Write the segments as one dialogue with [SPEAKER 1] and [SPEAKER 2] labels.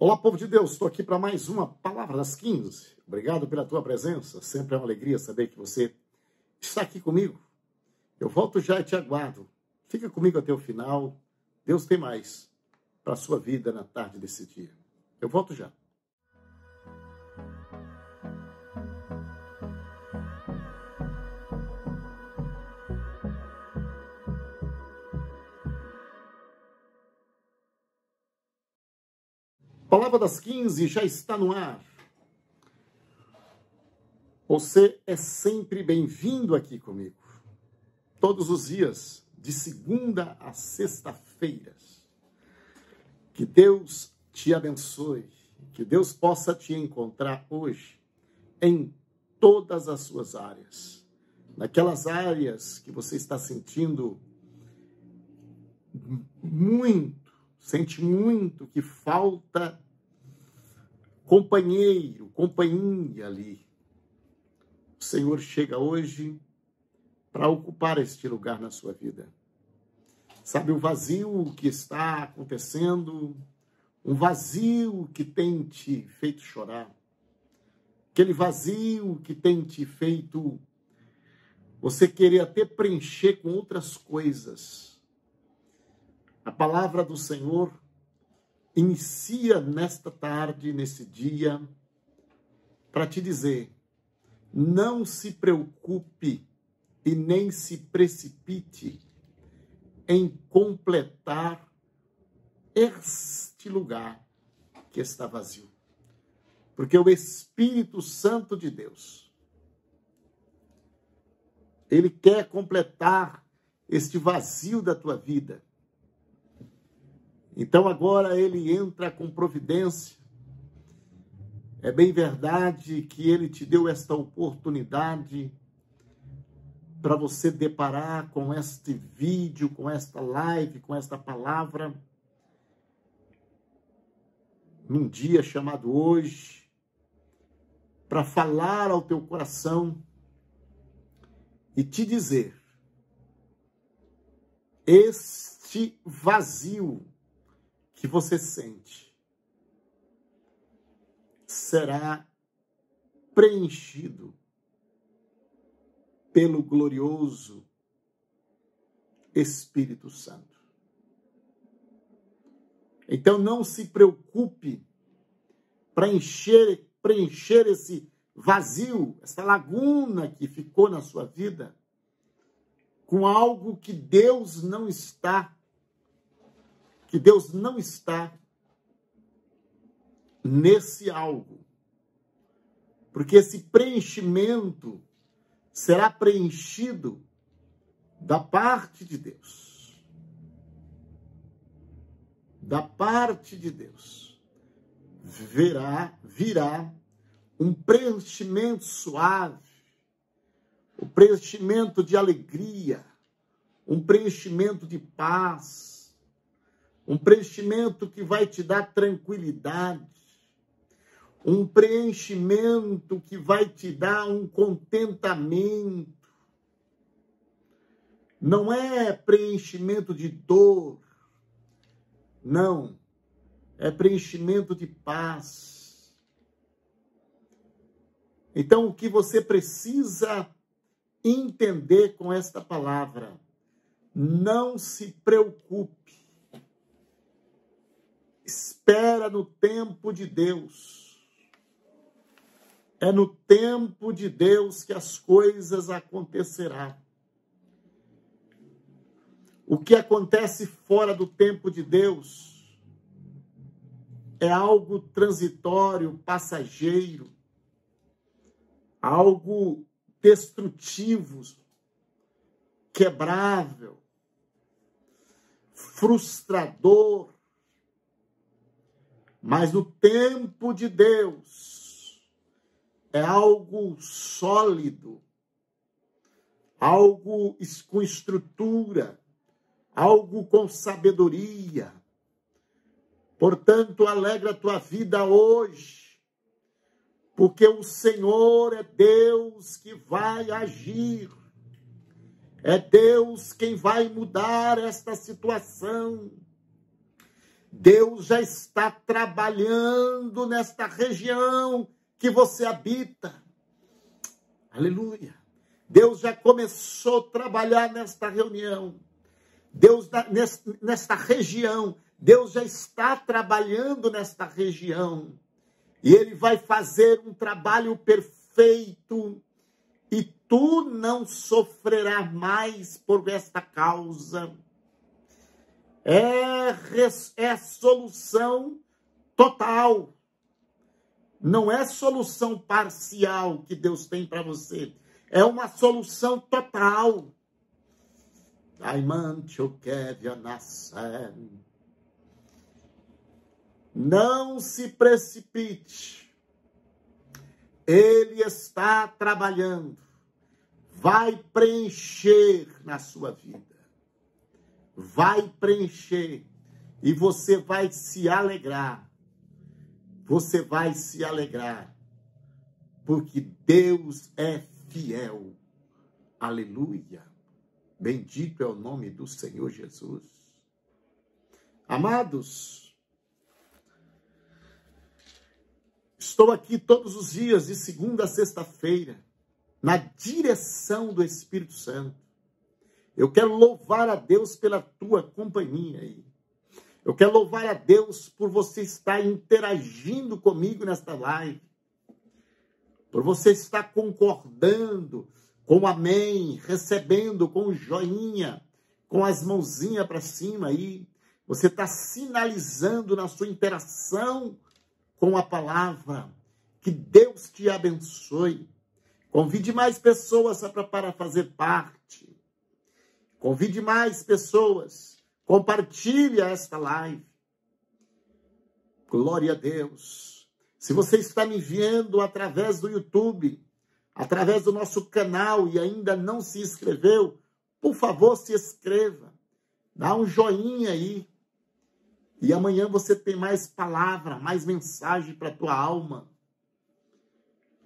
[SPEAKER 1] Olá, povo de Deus, estou aqui para mais uma Palavra das 15. Obrigado pela tua presença, sempre é uma alegria saber que você está aqui comigo. Eu volto já e te aguardo. Fica comigo até o final. Deus tem mais para a sua vida na tarde desse dia. Eu volto já. Palavra das 15 já está no ar. Você é sempre bem-vindo aqui comigo. Todos os dias, de segunda a sexta-feiras. Que Deus te abençoe. Que Deus possa te encontrar hoje em todas as suas áreas. Naquelas áreas que você está sentindo muito sente muito que falta companheiro, companhia ali. O Senhor chega hoje para ocupar este lugar na sua vida. Sabe o vazio que está acontecendo, um vazio que tem te feito chorar, aquele vazio que tem te feito você querer até preencher com outras coisas a palavra do Senhor inicia nesta tarde, nesse dia, para te dizer: não se preocupe e nem se precipite em completar este lugar que está vazio. Porque o Espírito Santo de Deus, ele quer completar este vazio da tua vida então agora ele entra com providência. É bem verdade que ele te deu esta oportunidade para você deparar com este vídeo, com esta live, com esta palavra, num dia chamado hoje, para falar ao teu coração e te dizer: este vazio que você sente será preenchido pelo glorioso Espírito Santo. Então não se preocupe para encher, preencher esse vazio, essa laguna que ficou na sua vida, com algo que Deus não está que Deus não está nesse algo. Porque esse preenchimento será preenchido da parte de Deus. Da parte de Deus. Verá, virá um preenchimento suave, o um preenchimento de alegria, um preenchimento de paz, um preenchimento que vai te dar tranquilidade, um preenchimento que vai te dar um contentamento. Não é preenchimento de dor, não, é preenchimento de paz. Então, o que você precisa entender com esta palavra, não se preocupe Espera no tempo de Deus. É no tempo de Deus que as coisas acontecerão. O que acontece fora do tempo de Deus é algo transitório, passageiro, algo destrutivo, quebrável, frustrador, mas no tempo de Deus é algo sólido, algo com estrutura, algo com sabedoria. Portanto, alegra a tua vida hoje, porque o Senhor é Deus que vai agir. É Deus quem vai mudar esta situação. Deus já está trabalhando nesta região que você habita. Aleluia. Deus já começou a trabalhar nesta reunião. Deus, nesta região, Deus já está trabalhando nesta região. E Ele vai fazer um trabalho perfeito. E tu não sofrerás mais por esta causa. É, é solução total. Não é solução parcial que Deus tem para você. É uma solução total. Não se precipite. Ele está trabalhando. Vai preencher na sua vida. Vai preencher. E você vai se alegrar você vai se alegrar, porque Deus é fiel. Aleluia. Bendito é o nome do Senhor Jesus. Amados, estou aqui todos os dias, de segunda a sexta-feira, na direção do Espírito Santo. Eu quero louvar a Deus pela tua companhia aí. Eu quero louvar a Deus por você estar interagindo comigo nesta live, por você estar concordando com amém, recebendo com joinha, com as mãozinhas para cima aí. Você está sinalizando na sua interação com a palavra. Que Deus te abençoe. Convide mais pessoas para fazer parte. Convide mais pessoas Compartilhe esta live. Glória a Deus. Se você está me vendo através do YouTube, através do nosso canal e ainda não se inscreveu, por favor, se inscreva. Dá um joinha aí. E amanhã você tem mais palavra, mais mensagem para a tua alma.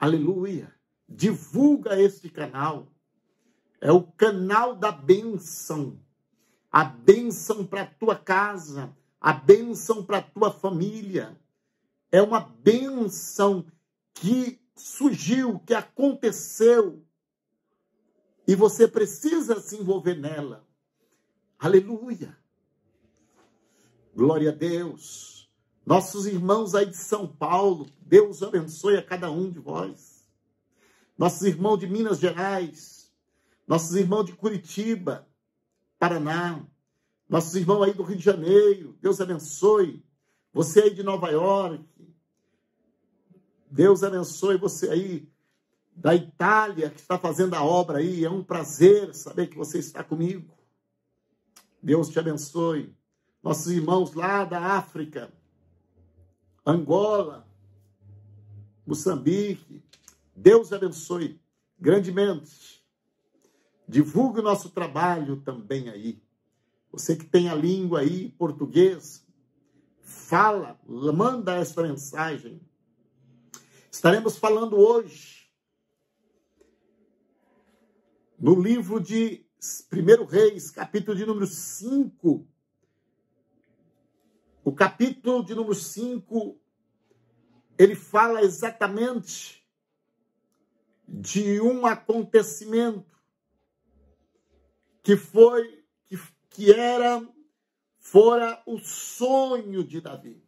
[SPEAKER 1] Aleluia. Divulga este canal. É o canal da bênção a bênção para a tua casa, a bênção para a tua família. É uma bênção que surgiu, que aconteceu, e você precisa se envolver nela. Aleluia. Glória a Deus. Nossos irmãos aí de São Paulo, Deus abençoe a cada um de vós. Nossos irmãos de Minas Gerais, nossos irmãos de Curitiba, Paraná, nossos irmãos aí do Rio de Janeiro, Deus abençoe. Você aí de Nova York, Deus abençoe você aí da Itália que está fazendo a obra aí. É um prazer saber que você está comigo. Deus te abençoe. Nossos irmãos lá da África, Angola, Moçambique, Deus abençoe grandemente. Divulgue o nosso trabalho também aí. Você que tem a língua aí, português, fala, manda esta mensagem. Estaremos falando hoje no livro de 1 Reis, capítulo de número 5. O capítulo de número 5, ele fala exatamente de um acontecimento que foi que, que era fora o sonho de Davi.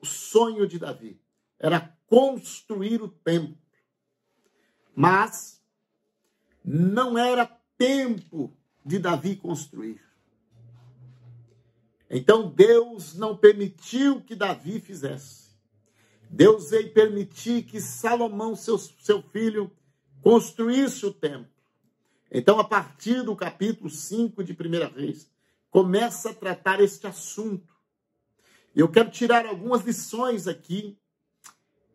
[SPEAKER 1] O sonho de Davi era construir o templo. Mas não era tempo de Davi construir. Então Deus não permitiu que Davi fizesse. Deus veio permitir que Salomão, seu, seu filho, construísse o templo. Então, a partir do capítulo 5 de 1 Reis, começa a tratar este assunto. Eu quero tirar algumas lições aqui,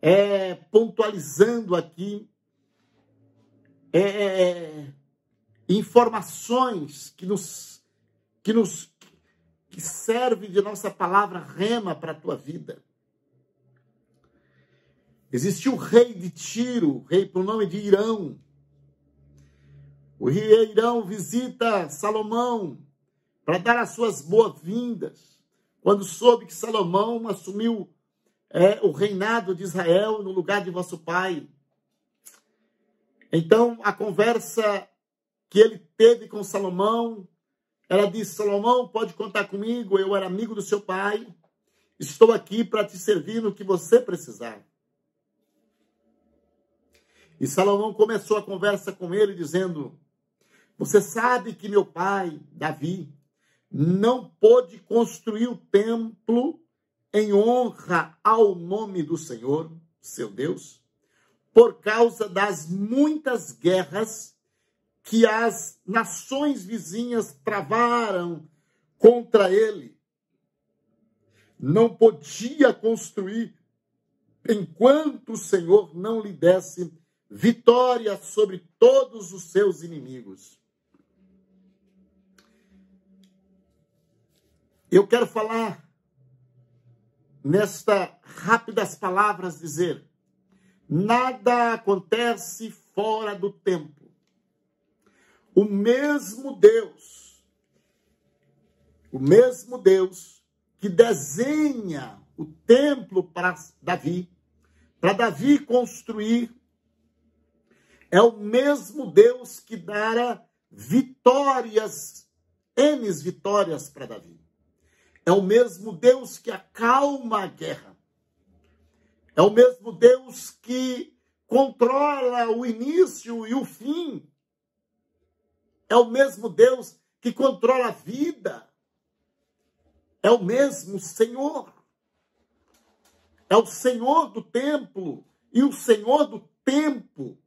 [SPEAKER 1] é, pontualizando aqui é, é, é informações que nos que nos que serve de nossa palavra rema para a tua vida. Existiu o rei de Tiro, rei por nome de Irão, o rei Irão visita Salomão para dar as suas boas-vindas. quando soube que Salomão assumiu é, o reinado de Israel no lugar de vosso pai. Então, a conversa que ele teve com Salomão, ela disse: Salomão, pode contar comigo, eu era amigo do seu pai, estou aqui para te servir no que você precisar. E Salomão começou a conversa com ele, dizendo: Você sabe que meu pai, Davi, não pôde construir o templo em honra ao nome do Senhor, seu Deus, por causa das muitas guerras que as nações vizinhas travaram contra ele. Não podia construir enquanto o Senhor não lhe desse vitória sobre todos os seus inimigos. Eu quero falar nesta rápidas palavras dizer: nada acontece fora do tempo. O mesmo Deus, o mesmo Deus que desenha o templo para Davi, para Davi construir, é o mesmo Deus que dará vitórias, N vitórias para Davi. É o mesmo Deus que acalma a guerra. É o mesmo Deus que controla o início e o fim. É o mesmo Deus que controla a vida. É o mesmo Senhor. É o Senhor do templo e o Senhor do tempo.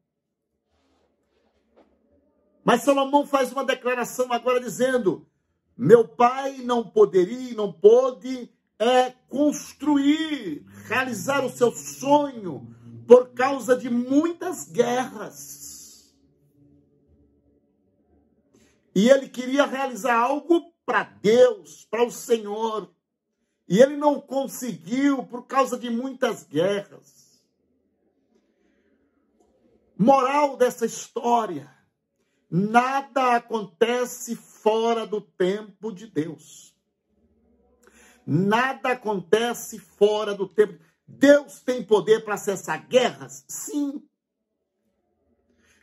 [SPEAKER 1] Mas Salomão faz uma declaração agora dizendo: meu pai não poderia, não pôde é construir, realizar o seu sonho por causa de muitas guerras. E ele queria realizar algo para Deus, para o Senhor. E ele não conseguiu por causa de muitas guerras. Moral dessa história: nada acontece fora do tempo de Deus. Nada acontece fora do tempo. Deus tem poder para cessar guerras? Sim.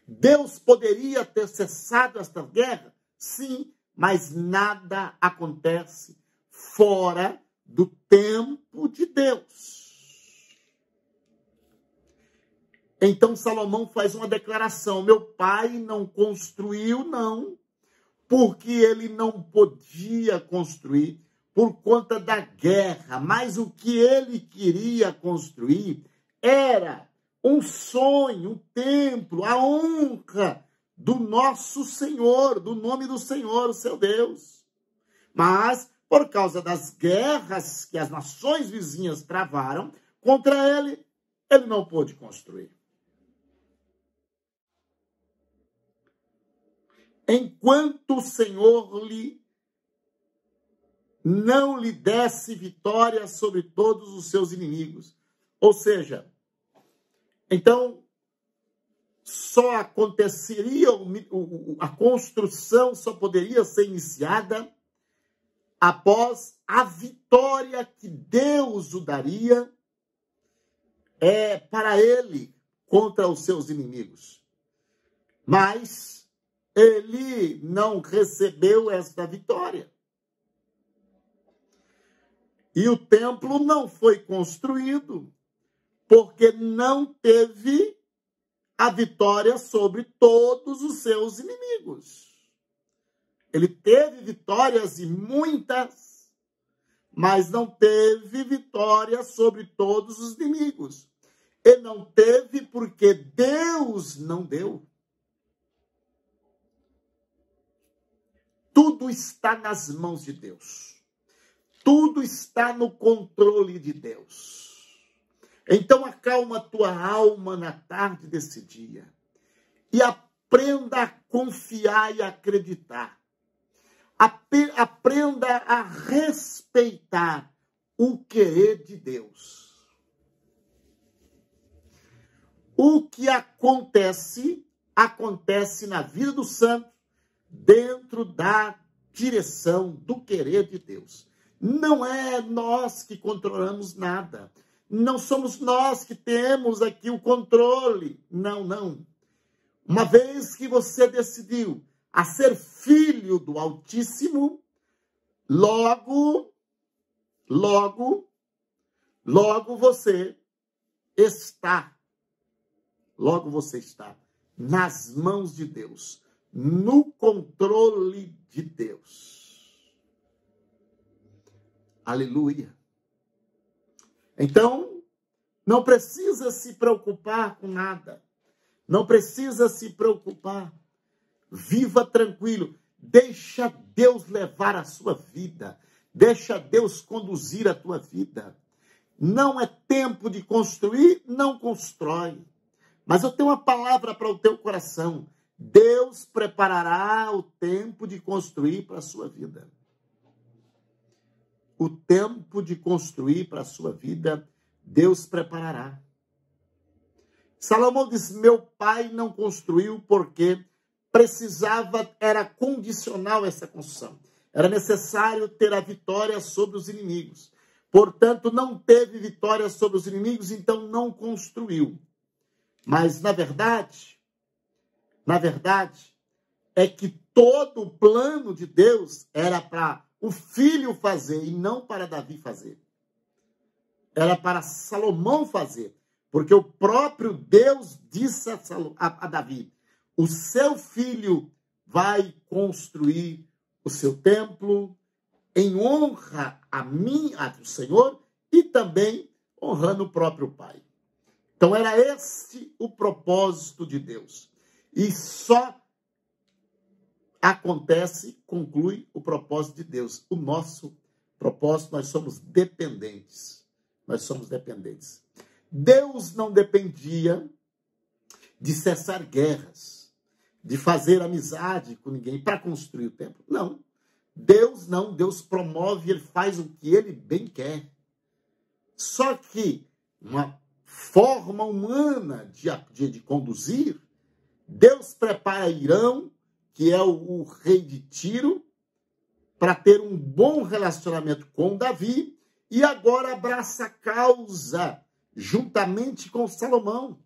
[SPEAKER 1] Deus poderia ter cessado esta guerra? Sim, mas nada acontece fora do tempo de Deus. Então Salomão faz uma declaração: meu pai não construiu, não, porque ele não podia construir por conta da guerra, mas o que ele queria construir era um sonho, um templo, a honra do nosso Senhor, do nome do Senhor, seu Deus. Mas, por causa das guerras que as nações vizinhas travaram contra ele, ele não pôde construir. Enquanto o Senhor lhe não lhe desse vitória sobre todos os seus inimigos. Ou seja, então só aconteceria a construção só poderia ser iniciada após a vitória que Deus o daria é para ele contra os seus inimigos. Mas ele não recebeu esta vitória. E o templo não foi construído porque não teve a vitória sobre todos os seus inimigos. Ele teve vitórias e muitas, mas não teve vitória sobre todos os inimigos. Ele não teve porque Deus não deu. Tudo está nas mãos de Deus. Tudo está no controle de Deus. Então acalma tua alma na tarde desse dia e aprenda a confiar e acreditar. Aprenda a respeitar o querer de Deus. O que acontece, acontece na vida do santo dentro da direção do querer de Deus. Não é nós que controlamos nada. Não somos nós que temos aqui o controle. Não, não. Uma vez que você decidiu a ser filho do Altíssimo, logo, logo, logo você está, logo você está nas mãos de Deus, no controle de Deus. Aleluia. Então, não precisa se preocupar com nada. Não precisa se preocupar. Viva tranquilo. Deixa Deus levar a sua vida. Deixa Deus conduzir a tua vida. Não é tempo de construir, não constrói. Mas eu tenho uma palavra para o teu coração. Deus preparará o tempo de construir para a sua vida o tempo de construir para a sua vida, Deus preparará. Salomão diz: Meu pai não construiu porque precisava, era condicional essa construção. Era necessário ter a vitória sobre os inimigos. Portanto, não teve vitória sobre os inimigos, então não construiu. Mas, na verdade, na verdade, é que todo o plano de Deus era para o filho fazer e não para Davi fazer. Era para Salomão fazer, porque o próprio Deus disse a, a, a Davi: o seu filho vai construir o seu templo em honra a mim, a do Senhor, e também honrando o próprio pai. Então era este o propósito de Deus. E só acontece, conclui o propósito de Deus. O nosso propósito, nós somos dependentes. Nós somos dependentes. Deus não dependia de cessar guerras, de fazer amizade com ninguém para construir o templo. Não. Deus não, Deus promove, ele faz o que ele bem quer. Só que uma forma humana de, de, de conduzir, Deus prepara Irão que é o, o rei de Tiro, para ter um bom relacionamento com Davi, e agora abraça a causa juntamente com Salomão.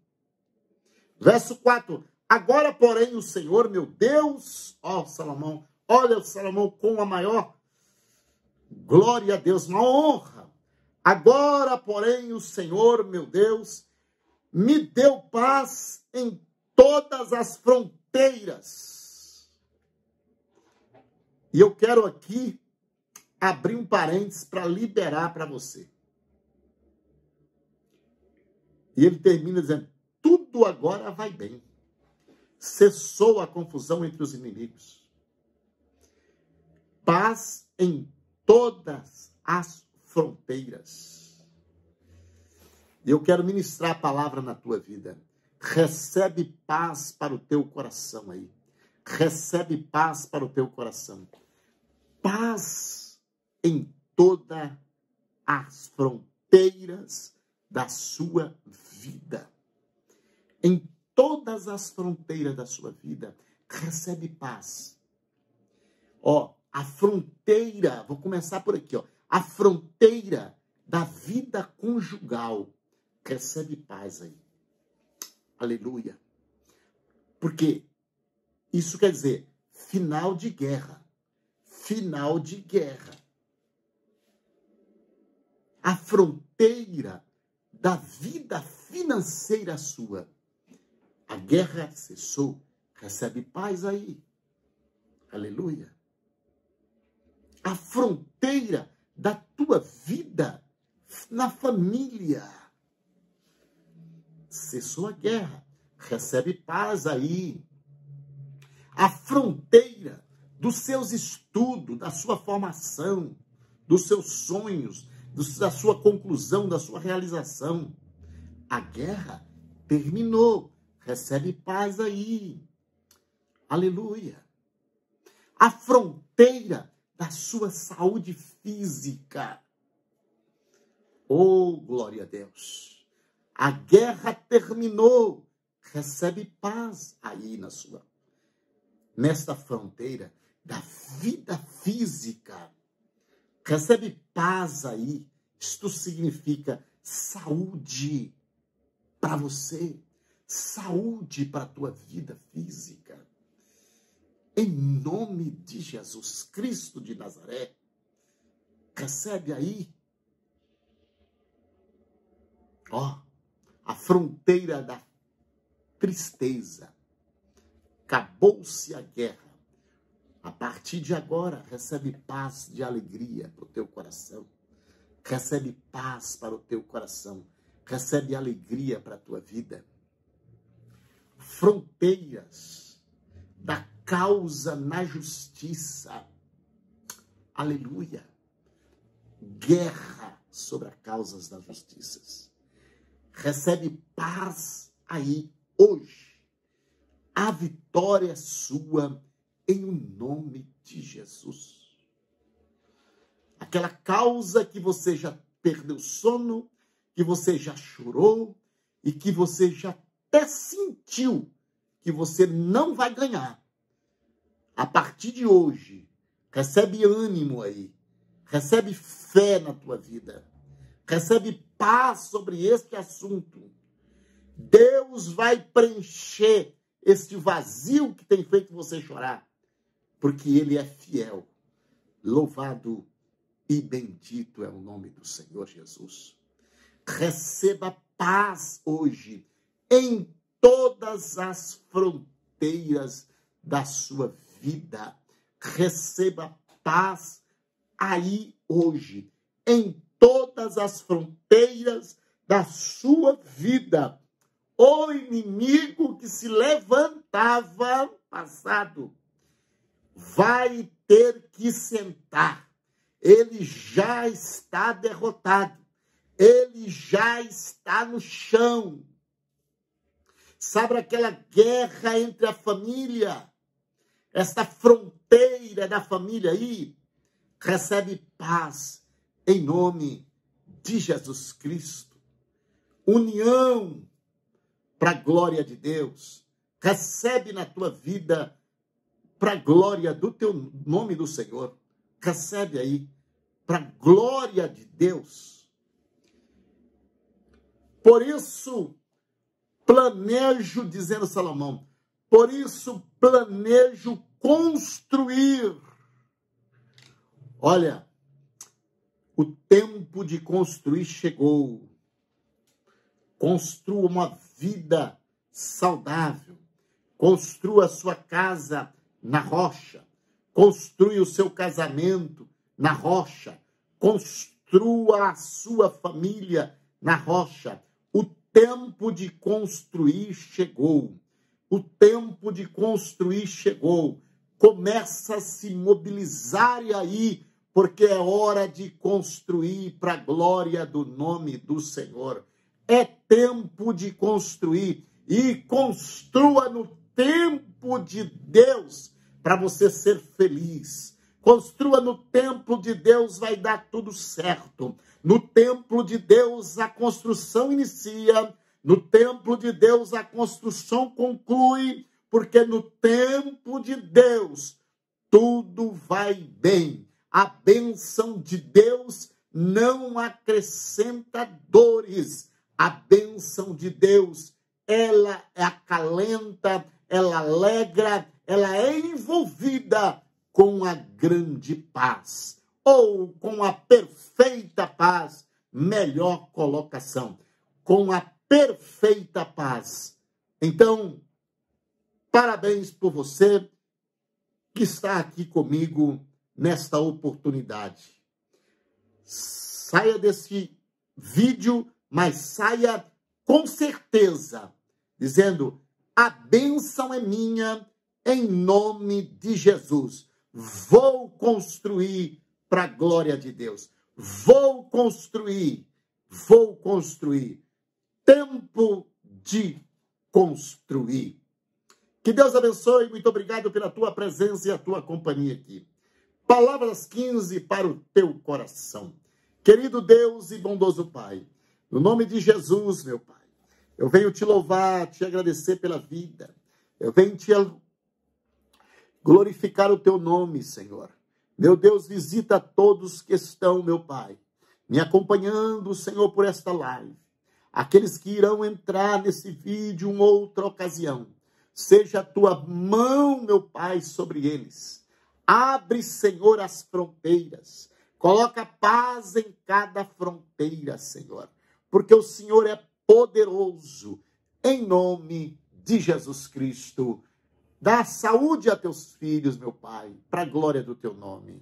[SPEAKER 1] Verso 4: Agora, porém, o Senhor, meu Deus, ó Salomão, olha o Salomão com a maior glória a Deus, uma honra. Agora, porém, o Senhor, meu Deus, me deu paz em todas as fronteiras e eu quero aqui abrir um parênteses para liberar para você. E ele termina dizendo: tudo agora vai bem. Cessou a confusão entre os inimigos. Paz em todas as fronteiras. E eu quero ministrar a palavra na tua vida. Recebe paz para o teu coração aí. Recebe paz para o teu coração paz em todas as fronteiras da sua vida. Em todas as fronteiras da sua vida, recebe paz. Ó, a fronteira, vou começar por aqui, ó. A fronteira da vida conjugal recebe paz aí. Aleluia. Porque isso quer dizer final de guerra final de guerra. A fronteira da vida financeira sua. A guerra cessou. Recebe paz aí. Aleluia. A fronteira da tua vida na família. Cessou a guerra. Recebe paz aí. A fronteira dos seus estudos, da sua formação, dos seus sonhos, da sua conclusão, da sua realização. A guerra terminou. Recebe paz aí. Aleluia. A fronteira da sua saúde física. Oh, glória a Deus. A guerra terminou. Recebe paz aí na sua nesta fronteira da vida física. Recebe paz aí. Isto significa saúde para você, saúde para a tua vida física. Em nome de Jesus Cristo de Nazaré, recebe aí, ó, a fronteira da tristeza. Acabou-se a guerra. A partir de agora, recebe paz de alegria para o teu coração. Recebe paz para o teu coração. Recebe alegria para a tua vida. Fronteiras da causa na justiça. Aleluia. Guerra sobre as causas das justiças. Recebe paz aí hoje. A vitória é sua em o nome de Jesus. Aquela causa que você já perdeu sono, que você já chorou e que você já até sentiu que você não vai ganhar. A partir de hoje, recebe ânimo aí, recebe fé na tua vida, recebe paz sobre este assunto. Deus vai preencher este vazio que tem feito você chorar porque ele é fiel. Louvado e bendito é o nome do Senhor Jesus. Receba paz hoje em todas as fronteiras da sua vida. Receba paz aí hoje, em todas as fronteiras da sua vida. O inimigo que se levantava passado vai ter que sentar. Ele já está derrotado. Ele já está no chão. Sabe aquela guerra entre a família? Esta fronteira da família aí recebe paz em nome de Jesus Cristo. União para a glória de Deus. Recebe na tua vida para a glória do teu nome do Senhor. Recebe aí, para a glória de Deus. Por isso, planejo, dizendo Salomão, por isso planejo construir. Olha, o tempo de construir chegou. Construa uma vida saudável. Construa sua casa na rocha. Construa o seu casamento na rocha. Construa a sua família na rocha. O tempo de construir chegou. O tempo de construir chegou. Começa a se mobilizar aí, porque é hora de construir para a glória do nome do Senhor. É tempo de construir e construa no tempo de Deus para você ser feliz. Construa no templo de Deus, vai dar tudo certo. No templo de Deus, a construção inicia. No templo de Deus, a construção conclui. Porque no templo de Deus, tudo vai bem. A bênção de Deus não acrescenta dores. A bênção de Deus, ela acalenta, ela alegra, ela é envolvida com a grande paz, ou com a perfeita paz, melhor colocação, com a perfeita paz. Então, parabéns por você que está aqui comigo nesta oportunidade. Saia desse vídeo, mas saia com certeza, dizendo: a bênção é minha em nome de Jesus. Vou construir para a glória de Deus. Vou construir, vou construir. Tempo de construir. Que Deus abençoe. Muito obrigado pela tua presença e a tua companhia aqui. Palavras 15 para o teu coração. Querido Deus e bondoso Pai, no nome de Jesus, meu Pai, eu venho te louvar, te agradecer pela vida. Eu venho te glorificar o teu nome, Senhor. Meu Deus, visita todos que estão, meu Pai, me acompanhando, Senhor, por esta live. Aqueles que irão entrar nesse vídeo em outra ocasião. Seja a tua mão, meu Pai, sobre eles. Abre, Senhor, as fronteiras. Coloca paz em cada fronteira, Senhor. Porque o Senhor é poderoso. Em nome de Jesus Cristo. Dá saúde a teus filhos, meu Pai, para a glória do teu nome.